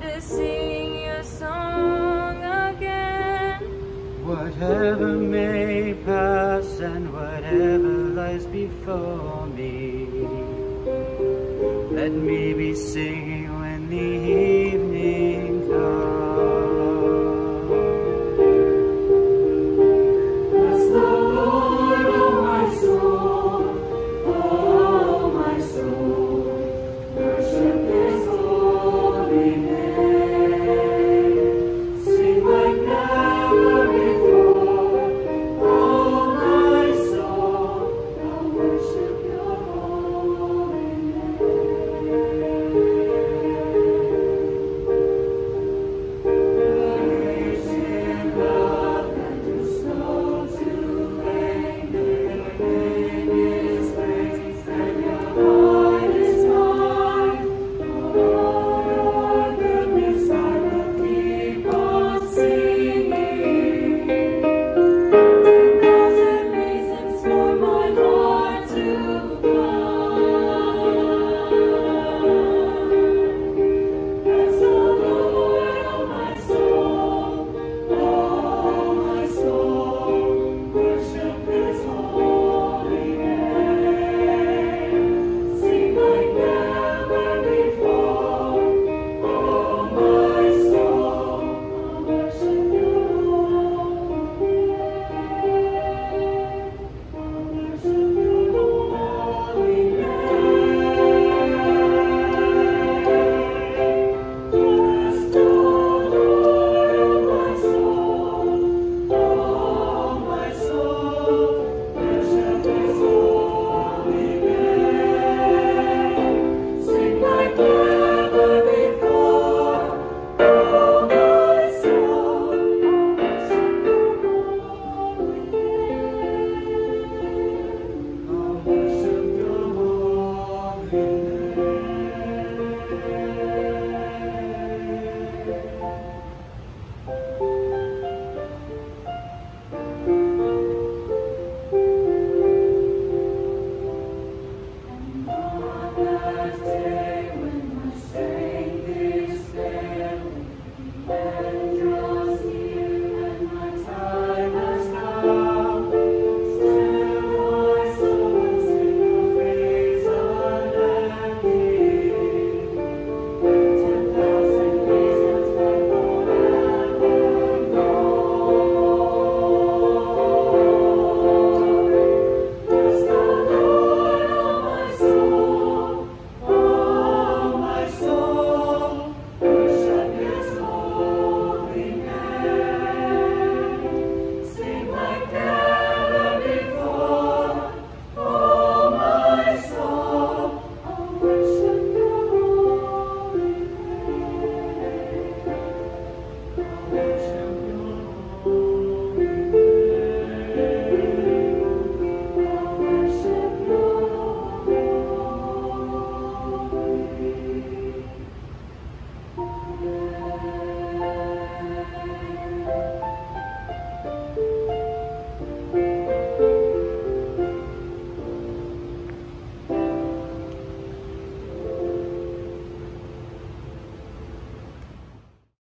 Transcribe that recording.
to sing your song again. Whatever may pass and whatever lies before me, let me be singing when the